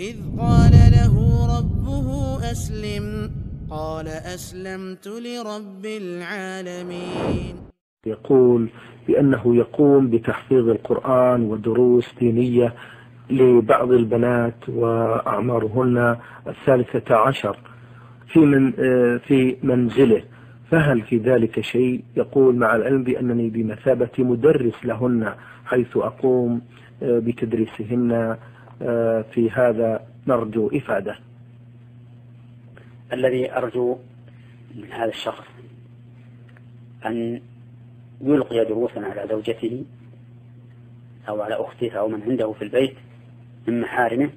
إذ قال له ربه أسلم قال أسلمت لرب العالمين. يقول بأنه يقوم بتحفيظ القرآن ودروس دينية لبعض البنات وأعمارهن الثالثة عشر في من في منزله. فهل في ذلك شيء؟ يقول مع العلم بأنني بمثابة مدرس لهن حيث أقوم بتدريسهن في هذا نرجو إفادة الذي أرجو من هذا الشخص أن يلقي دروسا على زوجته أو على أخته أو من عنده في البيت من محارمه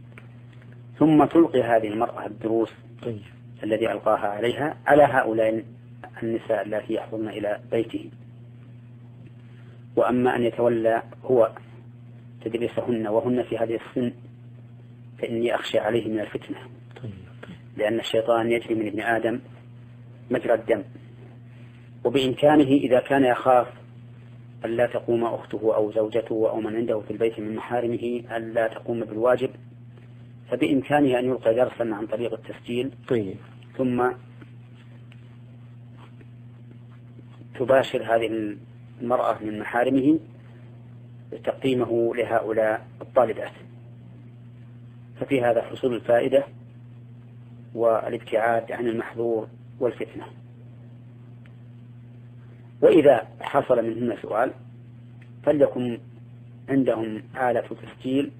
ثم تلقي هذه المرأة الدروس طيب. الذي ألقاها عليها على هؤلاء النساء اللاتي يحضرن إلى بيته وأما أن يتولى هو تدريسهن وهن في هذه السن فإني أخشى عليه من الفتنة طيب. لأن الشيطان يجري من ابن آدم مجرى الدم وبإمكانه إذا كان يخاف ألا تقوم أخته أو زوجته أو من عنده في البيت من محارمه ألا تقوم بالواجب فبإمكانه أن يلقي درسا عن طريق التسجيل طيب. ثم تباشر هذه المرأة من محارمه تقديمه لهؤلاء الطالبات ففي هذا حصول الفائدة والابتعاد عن المحظور والفتنة. وإذا حصل منهن سؤال فليكن عندهم آلة تسجيل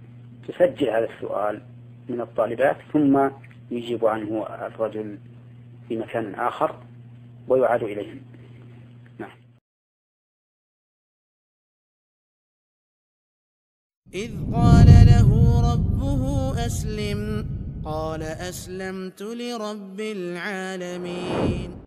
تسجل هذا السؤال من الطالبات ثم يجيب عنه الرجل في مكان آخر ويعاد إليهم. إذ قال له ربه أسلم. قال أسلمت لرب العالمين.